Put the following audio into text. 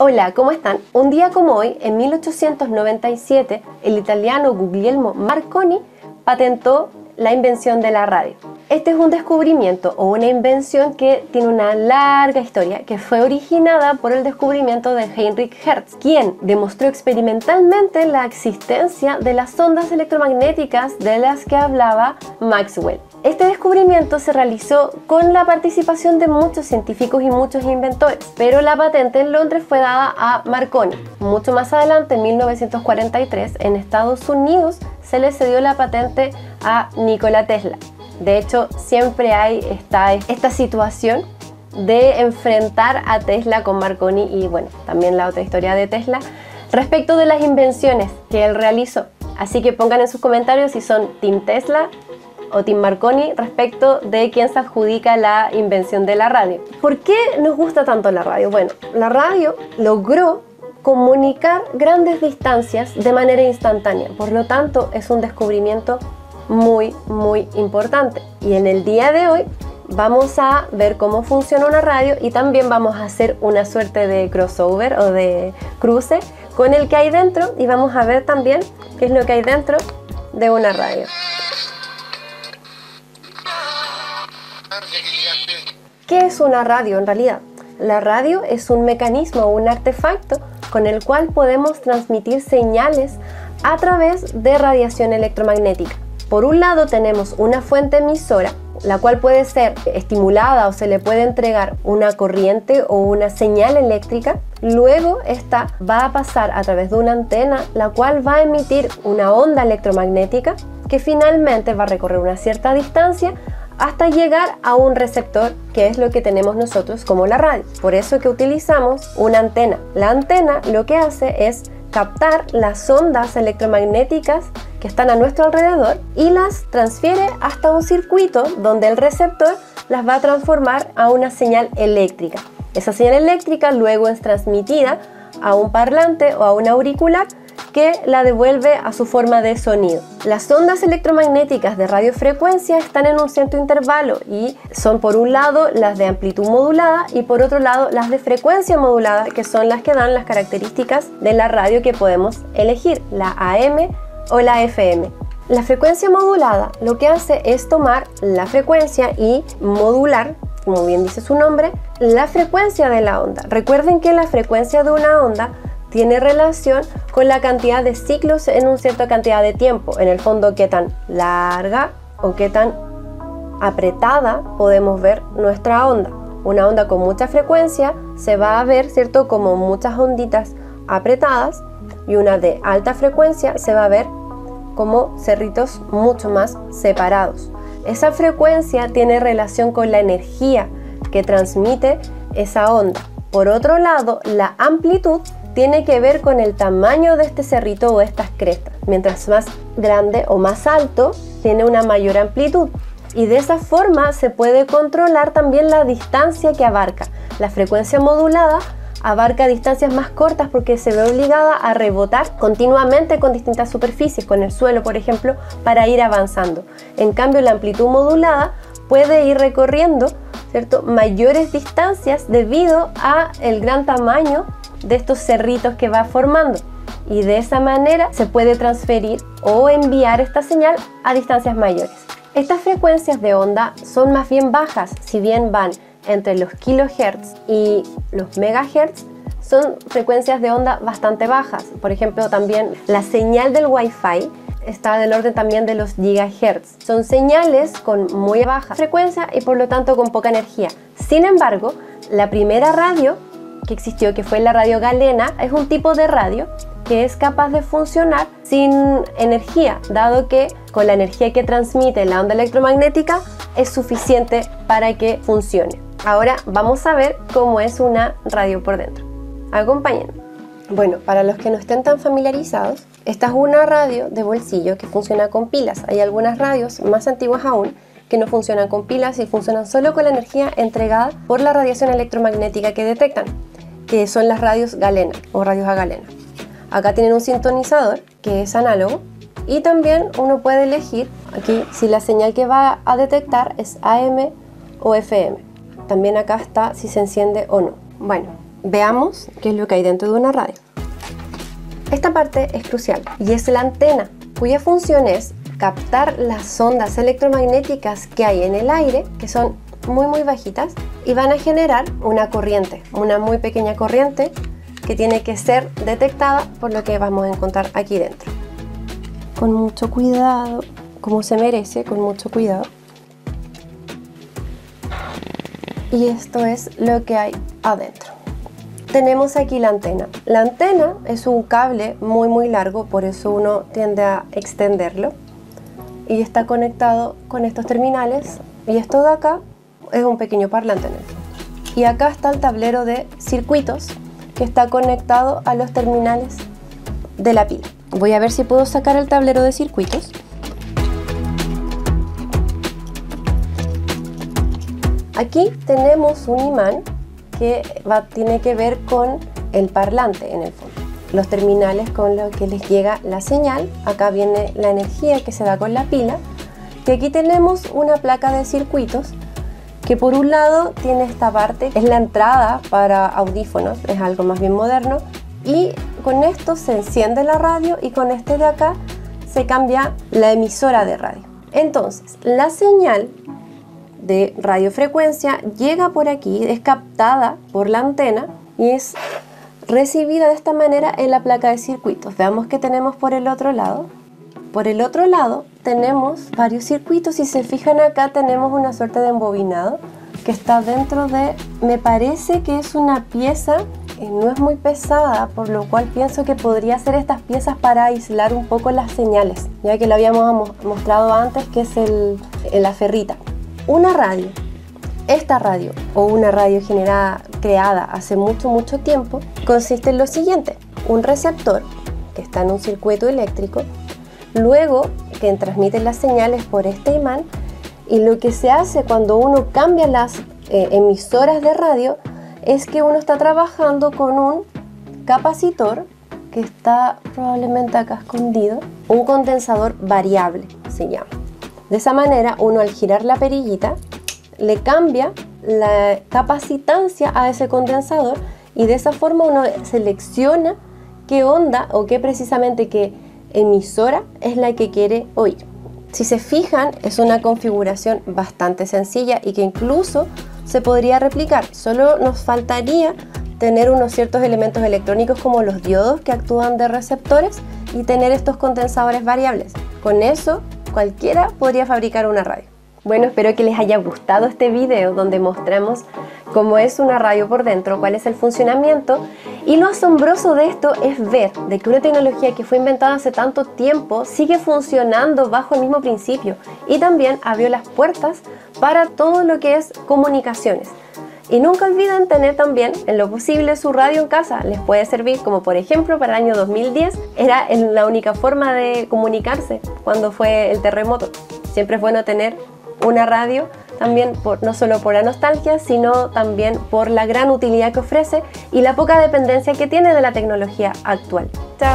Hola, ¿cómo están? Un día como hoy, en 1897, el italiano Guglielmo Marconi patentó la invención de la radio. Este es un descubrimiento o una invención que tiene una larga historia que fue originada por el descubrimiento de Heinrich Hertz, quien demostró experimentalmente la existencia de las ondas electromagnéticas de las que hablaba Maxwell. Este descubrimiento se realizó con la participación de muchos científicos y muchos inventores, pero la patente en Londres fue dada a Marconi. Mucho más adelante, en 1943, en Estados Unidos, se le cedió la patente a Nikola Tesla. De hecho, siempre hay esta, situación de enfrentar a Tesla con Marconi y bueno, también la otra historia de Tesla respecto de las invenciones que él realizó. Así que pongan en sus comentarios si son Team Tesla o Tim Marconi respecto de quién se adjudica la invención de la radio. ¿Por qué nos gusta tanto la radio? Bueno, la radio logró comunicar grandes distancias de manera instantánea, por lo tanto es un descubrimiento muy muy importante y en el día de hoy vamos a ver cómo funciona una radio y también vamos a hacer una suerte de crossover o de cruce con el que hay dentro y vamos a ver también qué es lo que hay dentro de una radio. ¿Qué es una radio en realidad? La radio es un mecanismo o un artefacto con el cual podemos transmitir señales a través de radiación electromagnética. Por un lado tenemos una fuente emisora, la cual puede ser estimulada o se le puede entregar una corriente o una señal eléctrica. Luego esta va a pasar a través de una antena, la cual va a emitir una onda electromagnética que finalmente va a recorrer una cierta distancia hasta llegar a un receptor que es lo que tenemos nosotros como la radio. Por eso que utilizamos una antena. La antena lo que hace es captar las ondas electromagnéticas que están a nuestro alrededor y las transfiere hasta un circuito donde el receptor las va a transformar a una señal eléctrica. Esa señal eléctrica luego es transmitida a un parlante o a un auricular que la devuelve a su forma de sonido. Las ondas electromagnéticas de radiofrecuencia están en un cierto intervalo y son por un lado las de amplitud modulada y por otro lado las de frecuencia modulada que son las que dan las características de la radio que podemos elegir, la AM o la FM. La frecuencia modulada lo que hace es tomar la frecuencia y modular, como bien dice su nombre, la frecuencia de la onda. Recuerden que la frecuencia de una onda tiene relación con la cantidad de ciclos en una cierta cantidad de tiempo. En el fondo, qué tan larga o qué tan apretada podemos ver nuestra onda. Una onda con mucha frecuencia se va a ver, ¿cierto?, como muchas onditas apretadas y una de alta frecuencia se va a ver como cerritos mucho más separados. Esa frecuencia tiene relación con la energía que transmite esa onda. Por otro lado, la amplitud tiene que ver con el tamaño de este cerrito o estas crestas. Mientras más grande o más alto, tiene una mayor amplitud. Y de esa forma se puede controlar también la distancia que abarca. La frecuencia modulada abarca distancias más cortas porque se ve obligada a rebotar continuamente con distintas superficies, con el suelo por ejemplo, para ir avanzando. En cambio la amplitud modulada puede ir recorriendo ¿cierto? mayores distancias debido a el gran tamaño de estos cerritos que va formando y de esa manera se puede transferir o enviar esta señal a distancias mayores. Estas frecuencias de onda son más bien bajas, si bien van entre los kilohertz y los megahertz, son frecuencias de onda bastante bajas. Por ejemplo, también la señal del Wi-Fi está del orden también de los gigahertz. Son señales con muy baja frecuencia y por lo tanto con poca energía. Sin embargo, la primera radio que existió, que fue la radio galena, es un tipo de radio que es capaz de funcionar sin energía, dado que con la energía que transmite la onda electromagnética es suficiente para que funcione. Ahora vamos a ver cómo es una radio por dentro. Acompáñenme. Bueno, para los que no estén tan familiarizados, esta es una radio de bolsillo que funciona con pilas. Hay algunas radios más antiguas aún que no funcionan con pilas y funcionan solo con la energía entregada por la radiación electromagnética que detectan que son las radios galena o radios a galena. Acá tienen un sintonizador que es análogo y también uno puede elegir aquí si la señal que va a detectar es AM o FM. También acá está si se enciende o no. Bueno, veamos qué es lo que hay dentro de una radio. Esta parte es crucial y es la antena, cuya función es captar las ondas electromagnéticas que hay en el aire, que son muy muy bajitas, y van a generar una corriente, una muy pequeña corriente que tiene que ser detectada por lo que vamos a encontrar aquí dentro. Con mucho cuidado, como se merece, con mucho cuidado. Y esto es lo que hay adentro tenemos aquí la antena. La antena es un cable muy muy largo, por eso uno tiende a extenderlo y está conectado con estos terminales y esto de acá es un pequeño parlante en el Y acá está el tablero de circuitos que está conectado a los terminales de la pila. Voy a ver si puedo sacar el tablero de circuitos. Aquí tenemos un imán que va, tiene que ver con el parlante en el fondo. Los terminales con los que les llega la señal, acá viene la energía que se da con la pila, y aquí tenemos una placa de circuitos que por un lado tiene esta parte, es la entrada para audífonos, es algo más bien moderno, y con esto se enciende la radio y con este de acá se cambia la emisora de radio. Entonces, la señal de radiofrecuencia llega por aquí, es captada por la antena y es recibida de esta manera en la placa de circuitos. Veamos que tenemos por el otro lado. Por el otro lado tenemos varios circuitos. Si se fijan acá tenemos una suerte de embobinado que está dentro de, me parece que es una pieza, eh, no es muy pesada, por lo cual pienso que podría ser estas piezas para aislar un poco las señales, ya que lo habíamos mostrado antes, que es el, la ferrita. Una radio, esta radio o una radio generada, creada hace mucho, mucho tiempo, consiste en lo siguiente. Un receptor que está en un circuito eléctrico, luego que transmite las señales por este imán y lo que se hace cuando uno cambia las eh, emisoras de radio es que uno está trabajando con un capacitor que está probablemente acá escondido, un condensador variable se llama. De esa manera, uno al girar la perillita le cambia la capacitancia a ese condensador y de esa forma uno selecciona qué onda o qué precisamente qué emisora es la que quiere oír. Si se fijan, es una configuración bastante sencilla y que incluso se podría replicar. Solo nos faltaría tener unos ciertos elementos electrónicos como los diodos que actúan de receptores y tener estos condensadores variables. Con eso cualquiera podría fabricar una radio. Bueno, espero que les haya gustado este video donde mostramos cómo es una radio por dentro, cuál es el funcionamiento y lo asombroso de esto es ver de que una tecnología que fue inventada hace tanto tiempo sigue funcionando bajo el mismo principio y también abrió las puertas para todo lo que es comunicaciones. Y nunca olviden tener también en lo posible su radio en casa. Les puede servir como por ejemplo para el año 2010 era la única forma de comunicarse cuando fue el terremoto. Siempre es bueno tener una radio también por, no solo por la nostalgia, sino también por la gran utilidad que ofrece y la poca dependencia que tiene de la tecnología actual.